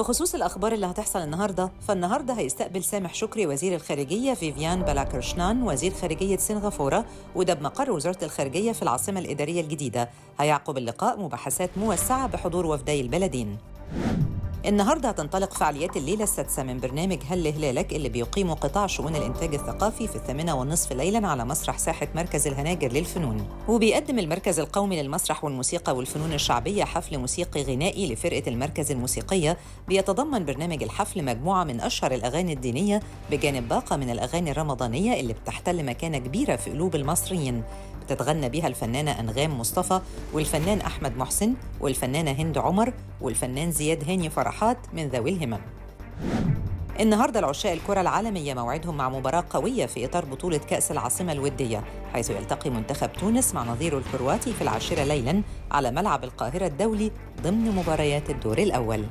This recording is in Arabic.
بخصوص الأخبار اللي هتحصل النهاردة فالنهاردة هيستقبل سامح شكري وزير الخارجية فيفيان بالاكرشنان وزير خارجية سنغافورة وده بمقر وزارة الخارجية في العاصمة الإدارية الجديدة. هيعقب اللقاء مباحثات موسعة بحضور وفدي البلدين. النهارده هتنطلق فعاليات الليلة السادسة من برنامج هل هلالك اللي بيقيمه قطاع شؤون الإنتاج الثقافي في الثامنة والنصف ليلا على مسرح ساحة مركز الهناجر للفنون. وبيقدم المركز القومي للمسرح والموسيقى والفنون الشعبية حفل موسيقي غنائي لفرقة المركز الموسيقية. بيتضمن برنامج الحفل مجموعة من أشهر الأغاني الدينية بجانب باقة من الأغاني الرمضانية اللي بتحتل مكانة كبيرة في قلوب المصريين. بتتغنى بها الفنانة أنغام مصطفى والفنان أحمد محسن والفنانة هند عمر والفنان زياد هاني فرحات من ذوي الهمم. النهارده العشاء الكرة العالمية موعدهم مع مباراة قوية في إطار بطولة كأس العاصمة الودية حيث يلتقي منتخب تونس مع نظيره الكرواتي في العاشرة ليلا على ملعب القاهرة الدولي ضمن مباريات الدور الأول.